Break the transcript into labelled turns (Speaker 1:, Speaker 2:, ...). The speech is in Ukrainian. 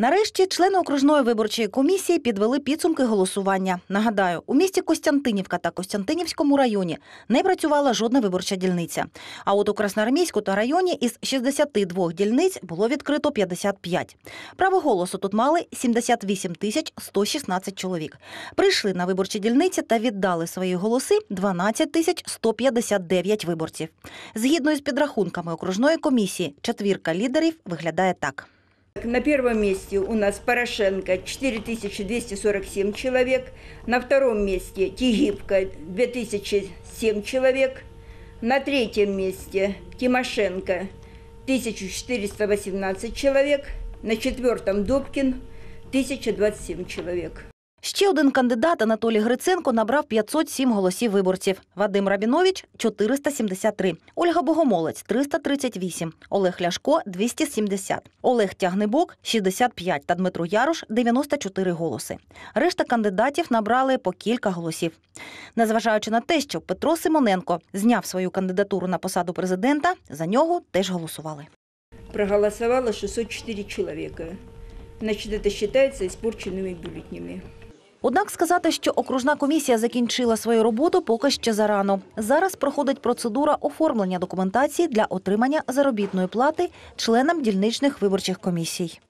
Speaker 1: Нарешті члени окружної виборчої комісії підвели підсумки голосування. Нагадаю, у місті Костянтинівка та Костянтинівському районі не працювала жодна виборча дільниця. А от у Красноармійську та районі із 62 дільниць було відкрито 55. Право голосу тут мали 78 тисяч 116 чоловік. Прийшли на виборчі дільниці та віддали свої голоси 12 тисяч 159 виборців. Згідно із підрахунками окружної комісії, четвірка лідерів виглядає так.
Speaker 2: На первом месте у нас Порошенко 4247 человек, на втором месте Тигибко 2007 человек, на третьем месте Тимошенко 1418 человек, на четвертом Добкин 1027 человек.
Speaker 1: Ще один кандидат Анатолій Гриценко набрав 507 голосів виборців. Вадим Рабінович 473, Ольга Богомолець 338, Олег Ляшко 270, Олег Тягнебок 65 та Дмитро Ярош 94 голоси. Решта кандидатів набрали по кілька голосів. Незважаючи на те, що Петро Симоненко зняв свою кандидатуру на посаду президента, за нього теж голосували.
Speaker 2: Проголосовало 604 человека. Значит, это считается испорченными бюллетнями.
Speaker 1: Однак сказати, що окружна комісія закінчила свою роботу, поки ще зарано. Зараз проходить процедура оформлення документації для отримання заробітної плати членам дільничних виборчих комісій.